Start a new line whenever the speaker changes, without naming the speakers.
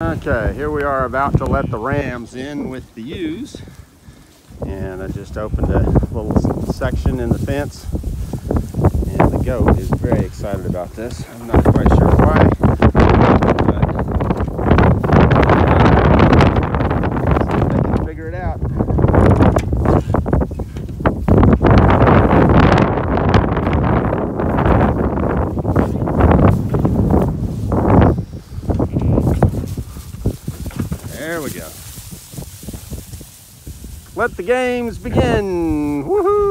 Okay, here we are about to let the rams in with the ewes. And I just opened a little section in the fence. And the goat is very excited about this. I'm not quite sure why. There we go. Let the games begin. Woohoo!